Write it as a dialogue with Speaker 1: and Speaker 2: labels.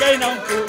Speaker 1: Jai Namku